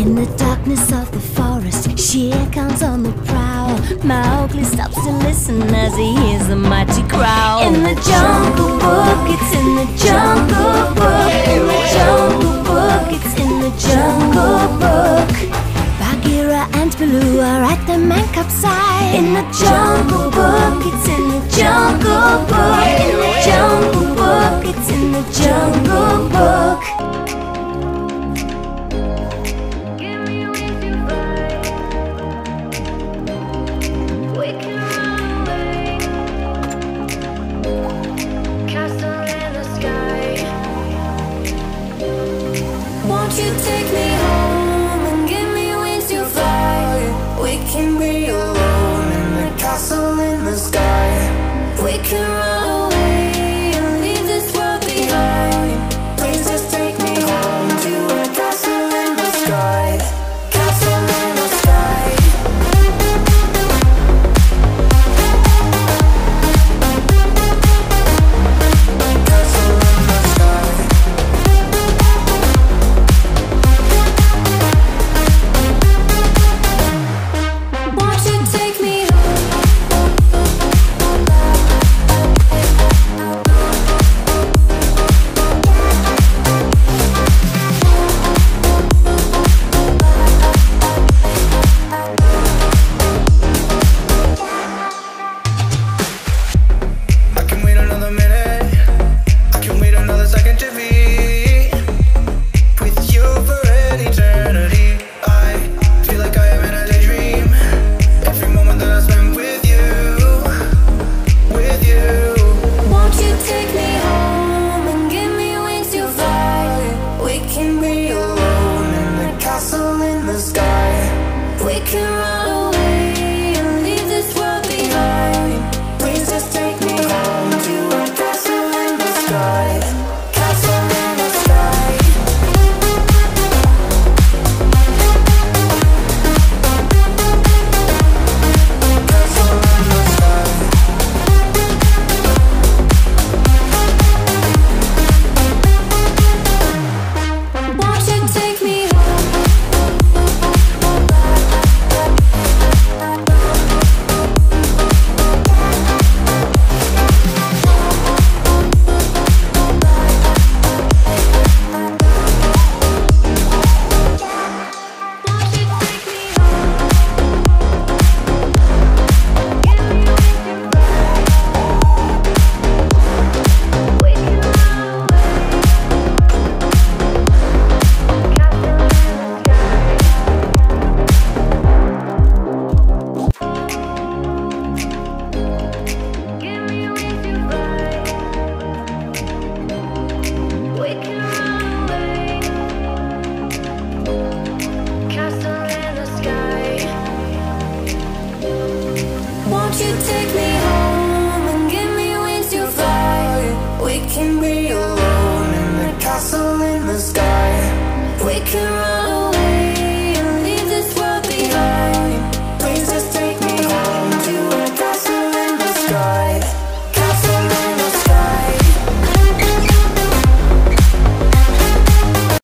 In the darkness of the forest, Shere Khan's on the prowl. Mowgli stops to listen as he hears the mighty growl. In the jungle book, it's in the jungle book. In the jungle book, it's in the jungle book. Bagheera and Baloo are at the man cub side. In the jungle We can run another minute can run